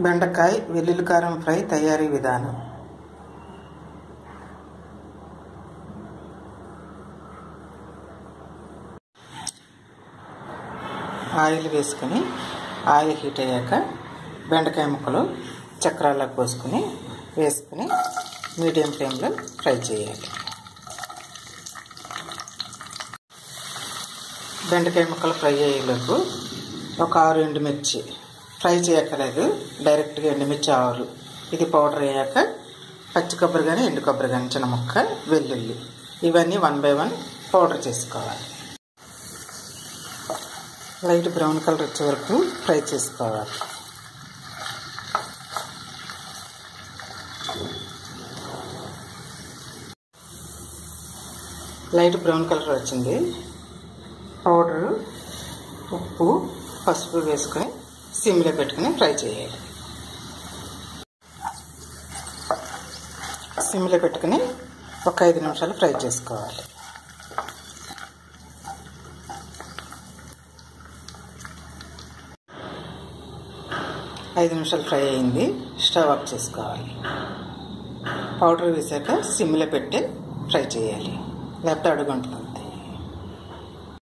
బెండకాయ వెల్లుల్లి కారం ఫ్రై తయారీ విధానం. ఆయిల్ వేసుకొని ఆయిల్ హీట్ అయ్యాక బెండకాయ ముక్కలు చక్రాల్లో పోసుకొని వేసుకుని మీడియం ఫ్లేమ్లో ఫ్రై చేయాలి. బెండకాయ ముక్కలు ఫ్రై అయ్యేలోపు ఒక ఆరు ఎండుమిర్చి ఫ్రై చేయక్కర్లేదు. డైరెక్ట్గా ఎండుమిర్చి ఆరు ఇది పౌడర్ అయ్యాక పచ్చి కొబ్బరి కానీ ఎండు కొబ్బరి కానీ చిన్న ముక్క వెల్లుల్లి. ఇవన్నీ వన్ బై వన్ పౌడర్ చేసుకోవాలి. లైట్ బ్రౌన్ కలర్ వచ్చే వరకు ఫ్రై చేసుకోవాలి. లైట్ బ్రౌన్ కలర్ వచ్చింది. పౌడరు ఉప్పు పసుపు వేసుకొని సిమ్లో పెట్టుకుని ఫ్రై చేయాలి. సిమ్లో పెట్టుకుని ఒక ఐదు నిమిషాలు ఫ్రై చేసుకోవాలి. ఐదు నిమిషాలు ఫ్రై అయింది. స్టవ్ ఆఫ్ చేసుకోవాలి. పౌడర్ వేసాక సిమ్లో పెట్టి ఫ్రై చేయాలి. లేకపోతే అడుగుంటుంది